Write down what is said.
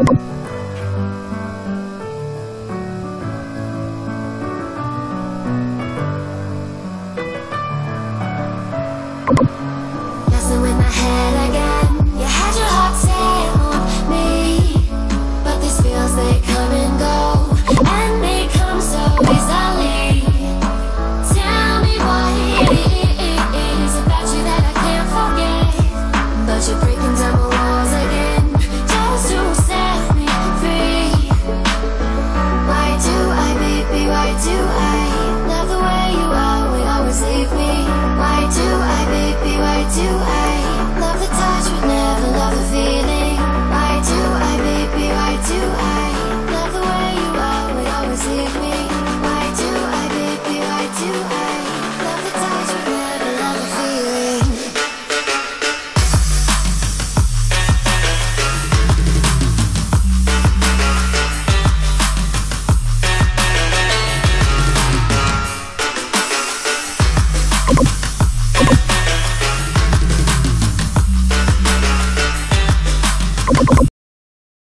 you